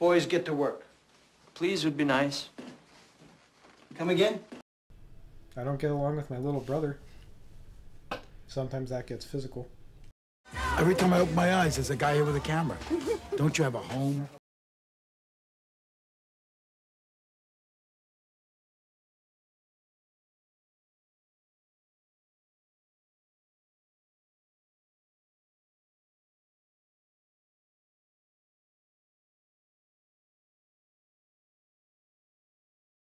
Boys, get to work. Please would be nice. Come again? I don't get along with my little brother. Sometimes that gets physical. Every time I open my eyes, there's a guy here with a camera. Don't you have a home?